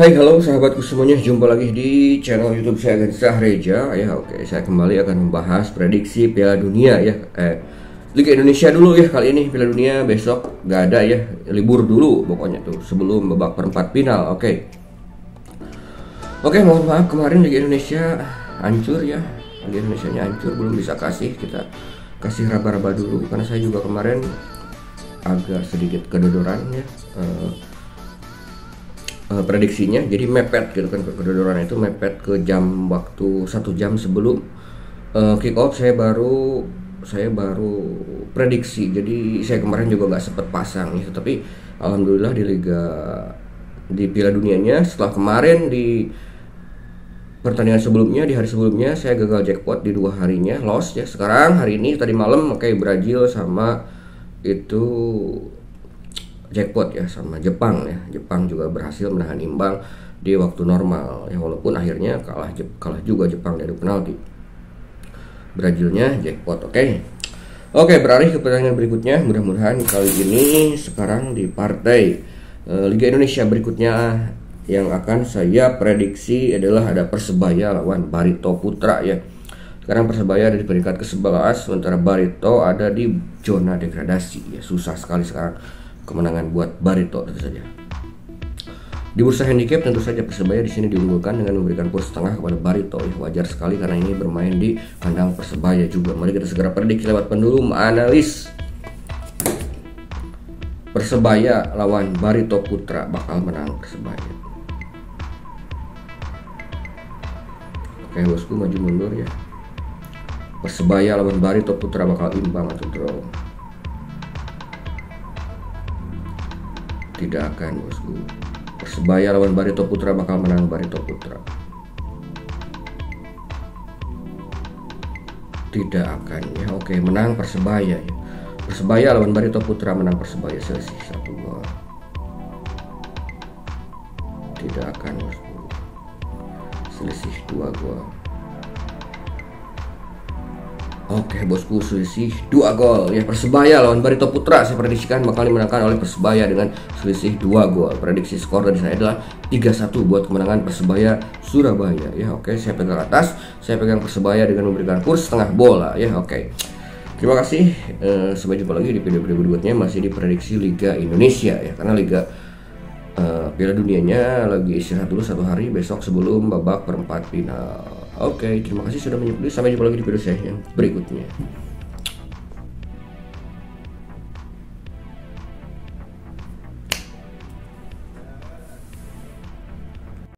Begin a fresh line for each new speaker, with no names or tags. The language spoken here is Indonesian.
Hai halo sahabatku semuanya. Jumpa lagi di channel YouTube saya Gansah Reja. Ya oke saya kembali akan membahas prediksi Piala Dunia ya. Eh Liga Indonesia dulu ya kali ini. Piala Dunia besok nggak ada ya. Libur dulu pokoknya tuh sebelum babak perempat final oke. Oke mohon maaf kemarin Liga Indonesia hancur ya. Liga Indonesia nya hancur belum bisa kasih. Kita kasih raba-raba dulu karena saya juga kemarin agak sedikit kedodoran ya. Eh, uh, prediksinya. Jadi mepet gitu kan kedodoran itu mepet ke jam waktu satu jam sebelum uh, kick off. Saya baru saya baru prediksi. Jadi saya kemarin juga nggak sempet pasang gitu tapi alhamdulillah di liga di Piala Dunianya setelah kemarin di pertandingan sebelumnya di hari sebelumnya saya gagal jackpot di dua harinya. Loss ya. Sekarang hari ini tadi malam kayak Brazil sama itu jackpot ya sama Jepang ya. Jepang juga berhasil menahan imbang di waktu normal ya walaupun akhirnya kalah kalah juga Jepang dari penalti. Brazilnya jackpot, oke. Okay? Oke, okay, beralih ke pertanyaan berikutnya. Mudah-mudahan kali ini sekarang di partai uh, Liga Indonesia berikutnya yang akan saya prediksi adalah ada Persebaya lawan Barito Putra ya. Sekarang Persebaya ada di peringkat ke-11 sementara Barito ada di zona degradasi ya. Susah sekali sekarang kemenangan buat Barito tentu saja. Di bursa handicap tentu saja Persebaya di sini diunggulkan dengan memberikan kurs setengah kepada Barito. Ya, wajar sekali karena ini bermain di kandang Persebaya juga. Mari kita segera prediksi lewat pendulum analis. Persebaya lawan Barito Putra bakal menang Persebaya. Oke bosku maju mundur ya. Persebaya lawan Barito Putra bakal imbang atau draw. Tidak akan bosku. Persebaya lawan Barito Putra bakal menang Barito Putra. Tidak akan ya. Oke menang Persebaya ya. Persebaya lawan Barito Putra menang Persebaya selisih satu gol. Tidak akan bosku. Selisih dua gol Oke bosku selisih dua gol. Ya Persebaya lawan Barito Putra. Saya prediksikan bakal dimenangkan oleh Persebaya dengan selisih dua gol. Prediksi skor dari saya adalah 3-1 buat kemenangan Persebaya Surabaya. Ya oke saya pegang atas. Saya pegang Persebaya dengan memberikan kurs setengah bola. Ya oke. Terima kasih. Uh, sampai jumpa lagi di video-video berikutnya. Masih di prediksi Liga Indonesia. Ya karena Liga uh, Piala Dunianya lagi istirahat dulu satu hari. Besok sebelum babak perempat final Oke, terima kasih sudah mengikuti. Sampai jumpa lagi di video saya yang berikutnya.